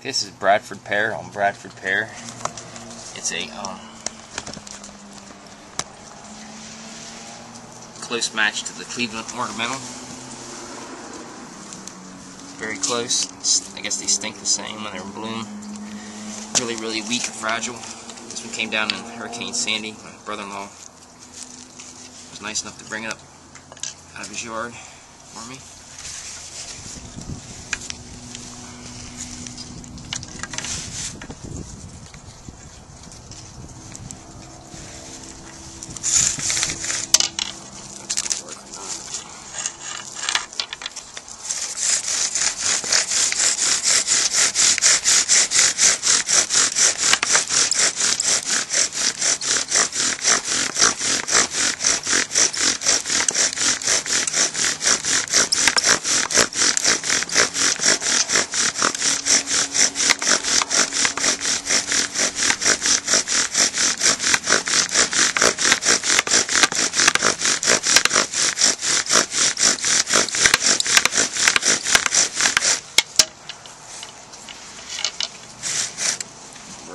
This is Bradford pear on Bradford pear. It's a um, close match to the Cleveland ornamental. Very close. I guess they stink the same when they're in bloom. Really, really weak and fragile. This one came down in Hurricane Sandy. My brother-in-law was nice enough to bring it up out of his yard for me.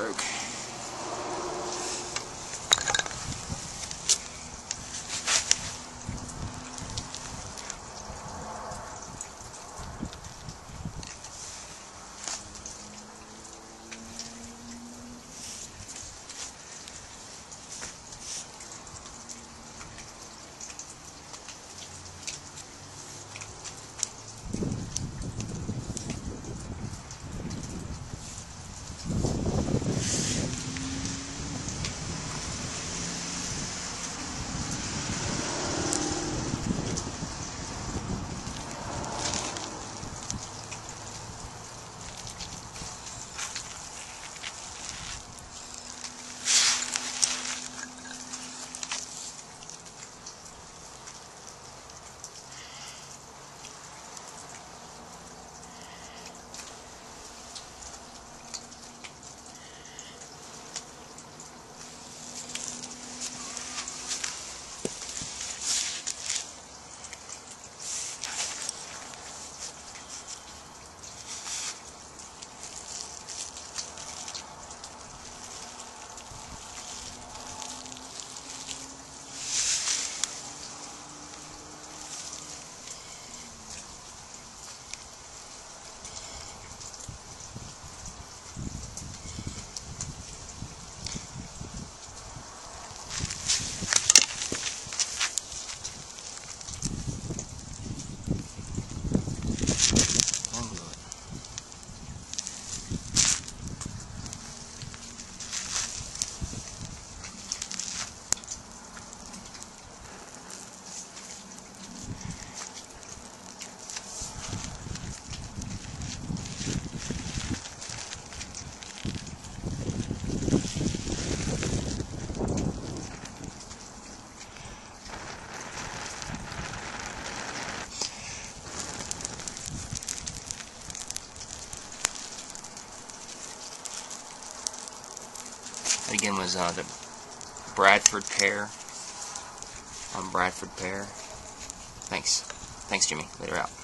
Broke. Again was uh, the Bradford pear on Bradford pear. Thanks. Thanks, Jimmy. Later out.